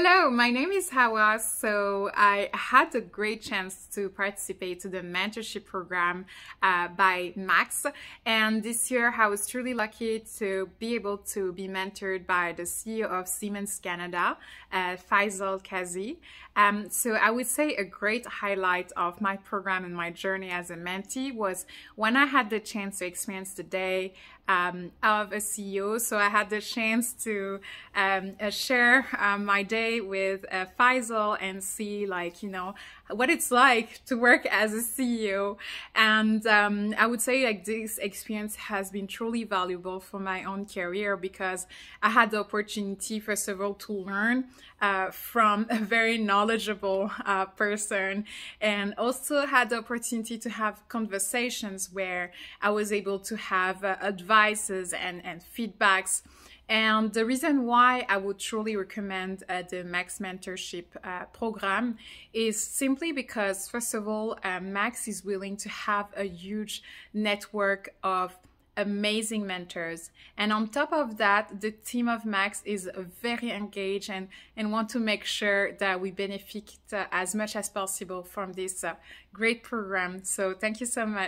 Hello, my name is Hawa. So I had a great chance to participate to the mentorship program uh, by Max. And this year I was truly lucky to be able to be mentored by the CEO of Siemens Canada, uh, Faisal Kazi. Um, so I would say a great highlight of my program and my journey as a mentee was when I had the chance to experience the day um, of a CEO. So I had the chance to um, uh, share um, my day with uh, Faisal and see like, you know, what it's like to work as a CEO. And um, I would say like this experience has been truly valuable for my own career because I had the opportunity, first of all, to learn uh, from a very knowledgeable uh, person and also had the opportunity to have conversations where I was able to have uh, advices and, and feedbacks and the reason why I would truly recommend uh, the Max Mentorship uh, program is simply because, first of all, uh, Max is willing to have a huge network of amazing mentors. And on top of that, the team of Max is very engaged and, and want to make sure that we benefit uh, as much as possible from this uh, great program. So thank you so much.